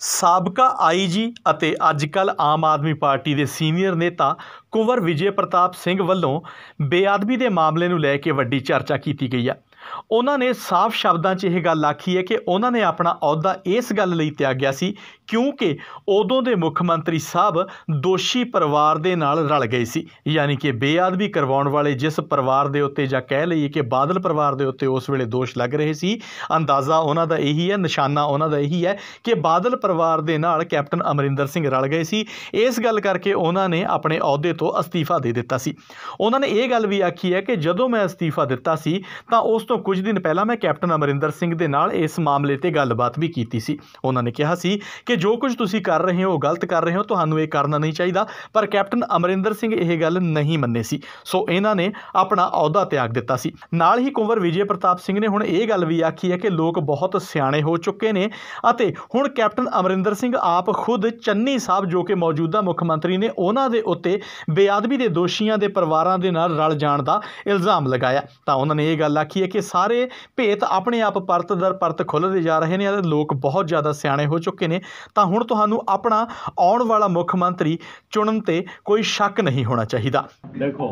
ਸਾਬਕਾ ਆਈਜੀ ਅਤੇ ਅੱਜਕੱਲ ਆਮ ਆਦਮੀ ਪਾਰਟੀ ਦੇ ਸੀਨੀਅਰ ਨੇਤਾ ਕੁੰਵਰ ਵਿਜੇ ਪ੍ਰਤਾਪ ਸਿੰਘ ਵੱਲੋਂ ਬੇਅਦਬੀ ਦੇ ਮਾਮਲੇ ਨੂੰ ਲੈ ਕੇ ਵੱਡੀ ਚਰਚਾ ਕੀਤੀ ਗਈ ਹੈ। ਉਹਨਾਂ ਨੇ ਸਾਫ਼ ਸ਼ਬਦਾਂ 'ਚ ਇਹ ਗੱਲ ਆਖੀ ਹੈ ਕਿ ਉਹਨਾਂ ਨੇ ਆਪਣਾ ਅਹੁਦਾ ਇਸ ਗੱਲ ਲਈ ਤਿਆਗਿਆ ਸੀ ਕਿਉਂਕਿ ਉਦੋਂ ਦੇ ਮੁੱਖ ਮੰਤਰੀ ਸਾਹਿਬ ਦੋਸ਼ੀ ਪਰਿਵਾਰ ਦੇ ਨਾਲ ਰਲ ਗਏ ਸੀ। ਯਾਨੀ ਕਿ ਬੇਅਦਬੀ ਕਰਵਾਉਣ ਵਾਲੇ ਜਿਸ ਪਰਿਵਾਰ ਦੇ ਉੱਤੇ ਜਾਂ ਕਹਿ ਲਈਏ ਕਿ ਬਾਦਲ ਪਰਿਵਾਰ ਦੇ ਉੱਤੇ ਉਸ ਵੇਲੇ ਦੋਸ਼ ਲੱਗ ਰਹੇ ਸੀ, ਅੰਦਾਜ਼ਾ ਉਹਨਾਂ ਦਾ ਇਹੀ ਹੈ, ਨਿਸ਼ਾਨਾ ਉਹਨਾਂ ਦਾ ਇਹੀ ਹੈ ਕਿ ਬਾਦਲ ਪਰਿਵਾਰ ਦੇ ਨਾਲ ਕੈਪਟਨ ਅਮਰਿੰਦਰ ਸਿੰਘ ਰਲ ਗਏ ਸੀ। ਇਸ ਗੱਲ ਕਰਕੇ ਉਹਨਾਂ ਨੇ ਆਪਣੇ ਅਹੁਦੇ ਤੋਂ ਅਸਤੀਫਾ ਦੇ ਦਿੱਤਾ ਸੀ। ਉਹਨਾਂ ਨੇ ਇਹ ਗੱਲ ਵੀ ਆਖੀ ਹੈ ਕਿ ਜਦੋਂ ਮੈਂ ਅਸਤੀਫਾ ਦਿੱਤਾ ਸੀ, ਤਾਂ ਉਸ ਤੋਂ ਕੁਝ ਦਿਨ ਪਹਿਲਾਂ ਮੈਂ ਕੈਪਟਨ ਅਮਰਿੰਦਰ ਸਿੰਘ ਦੇ ਨਾਲ ਇਸ ਮਾਮਲੇ ਤੇ ਗੱਲਬਾਤ ਵੀ ਕੀਤੀ ਸੀ। ਉਹਨਾਂ ਨੇ ਕਿਹਾ ਸੀ ਕਿ ਜੋ ਕੁਝ ਤੁਸੀਂ ਕਰ ਰਹੇ ਹੋ, ਉਹ ਗਲਤ ਕਰ ਰਹੇ ਹੋ, ਤੁਹਾਨੂੰ ਇਹ ਕਰਨਾ ਨਹੀਂ ਚਾਹੀਦਾ। ਪਰ ਕੈਪਟਨ ਅਮਰਿੰਦਰ ਸਿੰਘ ਇਹ ਗੱਲ ਨਹੀਂ ਮੰਨੇ ਸੀ। ਸੋ ਇਹਨਾਂ ਨੇ ਆਪਣਾ ਅਹੁਦਾ ਤਿਆਗ ਦਿੱਤਾ ਸੀ। ਨਾਲ ਹੀ ਕੁੰਵਰ ਵਿਜੇ ਪ੍ਰਤਾਪ ਸਿੰਘ ਨੇ ਹੁਣ ਇਹ ਗੱਲ ਵੀ ਆਖੀ ਹੈ ਕਿ ਲੋਕ ਬਹੁਤ ਸਿਆਣੇ ਹੋ ਚੁੱਕੇ ਨੇ ਅਤੇ ਹੁਣ ਕੈਪਟਨ ਅਮਰਿੰਦਰ ਸਿੰਘ ਆਪ ਖੁਦ ਚੰਨੀ ਸਾਹਿਬ ਜੋ ਕਿ ਮੌਜੂਦਾ ਮੁੱਖ ਮੰਤਰੀ ਨੇ, ਉਹਨਾਂ ਦੇ ਉੱਤੇ ਬੇਅਦਬੀ ਦੇ ਦੋਸ਼ੀਆਂ ਦੇ ਪਰਿਵਾਰਾਂ ਦੇ ਨਾਲ ਰਲ ਜਾਣ ਦਾ ਇਲਜ਼ਾਮ ਲਗਾਇਆ। ਤਾਂ ਉਹਨਾਂ ਨੇ ਇਹ ਗੱਲ ਆਖੀ ਹੈ ਕਿ ਸਾਰੇ ਭੇਤ ਆਪਣੇ ਆਪ ਪਰਤ ਦਰ ਪਰਤ ਖੁੱਲ੍ਹਦੇ ਜਾ ਰਹੇ ਨੇ ਅਤੇ ਲੋਕ ਬਹੁਤ ਜ਼ਿਆਦਾ ਸਿਆਣੇ ਹੋ ਚੁੱਕੇ ਨੇ। ਤਾਂ ਹੁਣ ਤੁਹਾਨੂੰ ਆਪਣਾ ਆਉਣ ਵਾਲਾ ਮੁੱਖ ਮੰਤਰੀ ਚੁਣਨ ਤੇ ਕੋਈ ਸ਼ੱਕ ਨਹੀਂ ਹੋਣਾ ਚਾਹੀਦਾ। ਦੇਖੋ,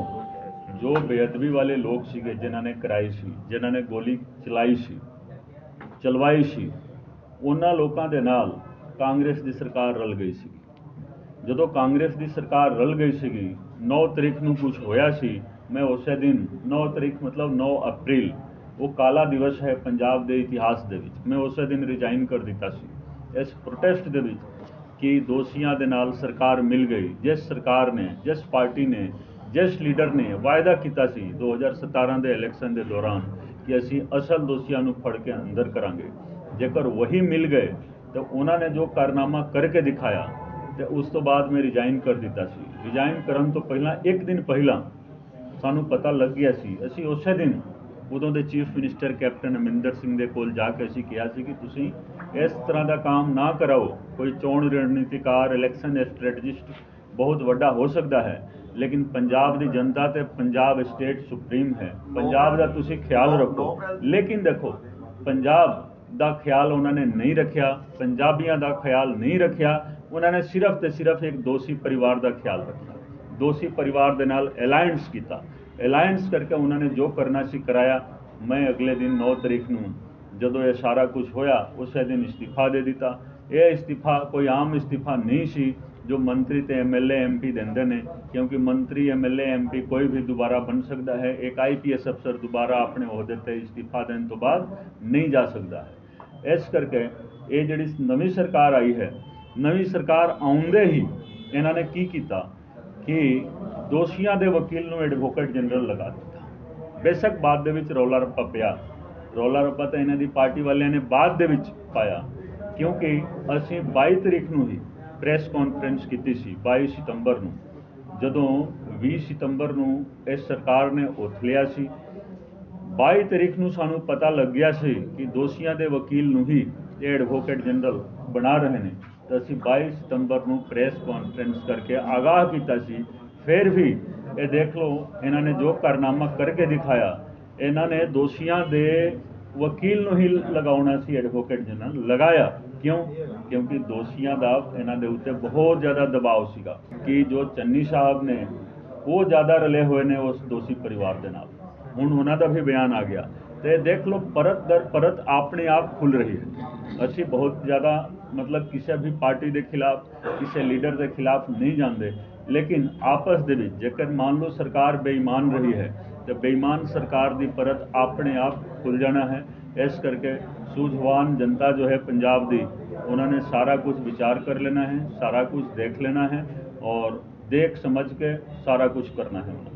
ਜੋ ਬੇਅਦਬੀ ਵਾਲੇ ਲੋਕ ਸੀਗੇ, ਜਿਨ੍ਹਾਂ ਨੇ ਕਰਾਈ ਸੀ, ਜਿਨ੍ਹਾਂ ਨੇ ਗੋਲੀ ਚਲਾਈ ਸੀ, ਚਲਵਾਈ ਸੀ, ਉਹਨਾਂ ਲੋਕਾਂ ਦੇ ਨਾਲ ਕਾਂਗਰਸ ਦੀ ਸਰਕਾਰ ਰਲ ਗਈ ਸੀ। ਜਦੋਂ ਕਾਂਗਰਸ ਦੀ ਸਰਕਾਰ ਰਲ ਗਈ ਸੀਗੀ 9 ਤਰੀਕ ਨੂੰ ਕੁਝ ਹੋਇਆ ਸੀ, ਮੈਂ ਉਸੇ ਦਿਨ 9 ਤਰੀਕ ਮਤਲਬ 9 ਅਪ੍ਰੈਲ, ਉਹ ਕਾਲਾ ਦਿਵਸ ਹੈ ਪੰਜਾਬ ਦੇ ਇਤਿਹਾਸ ਦੇ ਵਿੱਚ, ਮੈਂ ਉਸੇ ਦਿਨ ਰਿਜ਼ਾਈਨ ਕਰ ਦਿੱਤਾ ਸੀ। ਇਸ ਪ੍ਰੋਟੈਸਟ ਦੇ ਵਿੱਚ ਕਿ ਦੋਸ਼ੀਆਂ ਦੇ ਨਾਲ ਸਰਕਾਰ ਮਿਲ ਗਈ, ਜਿਸ ਸਰਕਾਰ ਨੇ, ਜਿਸ ਪਾਰਟੀ ਨੇ, ਜਿਸ ਲੀਡਰ ਨੇ ਵਾਅਦਾ ਕੀਤਾ ਸੀ 2017 ਦੇ ਇਲੈਕਸ਼ਨ ਦੇ ਦੌਰਾਨ ਕਿ ਅਸੀਂ ਅਸਲ ਦੋਸ਼ੀਆਂ ਨੂੰ ਫੜ ਕੇ ਅੰਦਰ ਕਰਾਂਗੇ। ਜੇਕਰ ਵਹੀ ਮਿਲ ਗਏ, ਤਾਂ ਉਹਨਾਂ ਨੇ ਜੋ ਕਾਰਨਾਮਾ ਕਰਕੇ ਦਿਖਾਇਆ, ਤੇ ਉਸ ਤੋਂ ਬਾਅਦ ਮੈਂ ਰਿਜ਼ਾਈਨ ਕਰ ਦਿੱਤਾ ਸੀ। ਰਿਜ਼ਾਈਨ ਕਰਨ ਤੋਂ ਪਹਿਲਾਂ, ਇੱਕ ਦਿਨ ਪਹਿਲਾਂ ਸਾਨੂੰ ਪਤਾ ਲੱਗ ਗਿਆ ਸੀ, ਅਸੀਂ ਉਸੇ ਦਿਨ ਉਦੋਂ ਦੇ chief minister captain Amarinder Singh ਦੇ ਕੋਲ ਜਾ ਕੇ ਅਸੀਂ ਕਿਹਾ ਸੀ ਕਿ ਤੁਸੀਂ ਇਸ ਤਰ੍ਹਾਂ ਦਾ ਕੰਮ ਨਾ ਕਰਾਓ, ਕੋਈ ਚੋਣ ਰਣਨੀਤੀਕਾਰ ਇਲੈਕਸ਼ਨ ਸਟ੍ਰੈਟਜਿਸਟ ਬਹੁਤ ਵੱਡਾ ਹੋ ਸਕਦਾ ਹੈ, ਲੇਕਿਨ ਪੰਜਾਬ ਦੀ ਜਨਤਾ ਤੇ ਪੰਜਾਬ ਸਟੇਟ ਸੁਪਰੀਮ ਹੈ। ਪੰਜਾਬ ਦਾ ਤੁਸੀਂ ਖਿਆਲ ਰੱਖੋ। ਲੇਕਿਨ ਦੇਖੋ, ਪੰਜਾਬ ਦਾ ਖਿਆਲ ਉਹਨਾਂ ਨੇ ਨਹੀਂ ਰੱਖਿਆ, ਪੰਜਾਬੀਆਂ ਦਾ ਖਿਆਲ ਨਹੀਂ ਰੱਖਿਆ, ਉਹਨਾਂ ਨੇ ਸਿਰਫ ਤੇ ਸਿਰਫ ਇੱਕ ਦੋਸ਼ੀ ਪਰਿਵਾਰ ਦਾ ਖਿਆਲ ਰੱਖਿਆ। ਦੋਸ਼ੀ ਪਰਿਵਾਰ ਦੇ ਨਾਲ ਅਲਾਈਅੰਸ ਕੀਤਾ। ਅਲਾਈਅੰਸ ਕਰਕੇ ਉਹਨਾਂ ਨੇ ਜੋ ਕਰਨਾ ਸੀ ਕਰਾਇਆ, ਮੈਂ ਅਗਲੇ ਦਿਨ 9 ਤਰੀਕ ਨੂੰ ਜਦੋਂ ਇਹ ਸਾਰਾ ਕੁਝ ਹੋਇਆ, ਉਸੇ ਦਿਨ ਇਸਤੀਫਾ ਦੇ ਦਿੱਤਾ। ਇਹ ਇਸਤੀਫਾ ਕੋਈ ਆਮ ਇਸਤੀਫਾ ਨਹੀਂ ਸੀ ਜੋ ਮੰਤਰੀ ਤੇ ਐਮਐਲਏ ਐਮਪੀ ਦਿੰਦੇ ਨੇ, ਕਿਉਂਕਿ ਮੰਤਰੀ ਐਮਐਲਏ ਐਮਪੀ ਕੋਈ ਵੀ ਦੁਬਾਰਾ ਬਣ ਸਕਦਾ ਹੈ। ਇੱਕ ਆਈਪੀਐਸ ਅਫਸਰ ਦੁਬਾਰਾ ਆਪਣੇ ਅਹੁਦੇ ਤੇ ਇਸਤੀਫਾ ਦੇਣ ਤੋਂ ਬਾਅਦ ਨਹੀਂ ਜਾ ਸਕਦਾ ਹੈ। ਇਸ ਕਰਕੇ ਇਹ ਜਿਹੜੀ ਨਵੀਂ ਸਰਕਾਰ ਆਈ ਹੈ, ਨਵੀਂ ਸਰਕਾਰ ਆਉਂਦੇ ਹੀ ਇਹਨਾਂ ਨੇ ਕੀ ਕੀਤਾ ਕਿ ਦੋਸ਼ੀਆਂ ਦੇ ਵਕੀਲ ਨੂੰ ਐਡਵੋਕੇਟ ਜਨਰਲ ਲਗਾ ਦਿੱਤਾ। ਬੇਸ਼ੱਕ ਬਾਅਦ ਦੇ ਵਿੱਚ ਰੌਲਾ ਰੱਪਾ ਪਿਆ। ਰੌਲਾ ਰੱਪਾ ਤਾਂ ਇਹਨਾਂ ਦੀ ਪਾਰਟੀ ਵਾਲਿਆਂ ਨੇ ਬਾਅਦ ਦੇ ਵਿੱਚ ਪਾਇਆ, ਕਿਉਂਕਿ ਅਸੀਂ 22 ਤਰੀਕ ਨੂੰ ਹੀ ਪ੍ਰੈਸ ਕਾਨਫਰੰਸ ਕੀਤੀ ਸੀ 22 ਸਤੰਬਰ ਨੂੰ। ਜਦੋਂ 20 ਸਤੰਬਰ ਨੂੰ ਇਸ ਸਰਕਾਰ ਨੇ ਉਠ ਲਿਆ ਸੀ 22 ਤਰੀਕ ਨੂੰ ਸਾਨੂੰ ਪਤਾ ਲੱਗਿਆ ਸੀ ਕਿ ਦੋਸ਼ੀਆਂ ਦੇ ਵਕੀਲ ਨੂੰ ਹੀ ਇਹ ਐਡਵੋਕੇਟ ਜਨਰਲ ਬਣਾ ਰਹੇ ਨੇ। ਤਾਂ ਅਸੀਂ 22 ਸਤੰਬਰ ਨੂੰ ਪ੍ਰੈਸ ਕਾਨਫਰੰਸ ਕਰਕੇ ਆਗਾਹ ਕੀਤਾ ਸੀ ਫਿਰ ਵੀ ਇਹ ਦੇਖ ਲਓ, ਇਹਨਾਂ ਨੇ ਜੋ ਕਾਰਨਾਮਾ ਕਰਕੇ ਦਿਖਾਇਆ, ਇਹਨਾਂ ਨੇ ਦੋਸ਼ੀਆਂ ਦੇ ਵਕੀਲ ਨੂੰ ਹੀ ਲਗਾਉਣਾ ਸੀ ਐਡਵੋਕੇਟ ਜਨਰਲ ਲਗਾਇਆ। ਕਿਉਂ? ਕਿਉਂਕਿ ਦੋਸ਼ੀਆਂ ਦਾ ਇਹਨਾਂ ਦੇ ਉੱਤੇ ਬਹੁਤ ਜ਼ਿਆਦਾ ਦਬਾਅ ਸੀਗਾ ਕਿ ਜੋ ਚੰਨੀ ਸਾਹਿਬ ਨੇ, ਉਹ ਜ਼ਿਆਦਾ ਰਲੇ ਹੋਏ ਨੇ ਉਸ ਦੋਸ਼ੀ ਪਰਿਵਾਰ ਦੇ ਨਾਲ। ਹੁਣ ਉਹਨਾਂ ਦਾ ਵੀ ਬਿਆਨ ਆ ਗਿਆ। ਤੇ ਦੇਖ ਲਓ, ਪਰਤ ਦਰ, ਪਰਤ ਆਪਣੇ ਆਪ ਖੁੱਲ ਰਹੀ ਹੈ। ਅਸੀਂ ਬਹੁਤ ਜ਼ਿਆਦਾ ਮਤਲਬ ਕਿਸੇ ਵੀ ਪਾਰਟੀ ਦੇ ਖਿਲਾਫ, ਕਿਸੇ ਲੀਡਰ ਦੇ ਖਿਲਾਫ ਨਹੀਂ ਜਾਂਦੇ। ਲੇਕਿਨ ਆਪਸ ਦੇ ਵਿੱਚ ਜੇਕਰ ਮੰਨ ਲਓ ਸਰਕਾਰ ਬੇਈਮਾਨ ਰਹੀ ਹੈ ਤੇ ਬੇਈਮਾਨ ਸਰਕਾਰ ਦੀ ਪਰਤ ਆਪਣੇ ਆਪ ਖੁੱਲ ਜਾਣਾ ਹੈ ਇਸ ਕਰਕੇ ਸੂਝਵਾਨ ਜਨਤਾ ਜੋ ਹੈ ਪੰਜਾਬ ਦੀ ਉਹਨਾਂ ਨੇ ਸਾਰਾ ਕੁਝ ਵਿਚਾਰ ਕਰ ਲੈਣਾ ਹੈ ਸਾਰਾ ਕੁਝ ਦੇਖ ਲੈਣਾ ਹੈ ਔਰ ਦੇਖ ਸਮਝ ਕੇ ਸਾਰਾ ਕੁਝ ਕਰਨਾ ਹੈ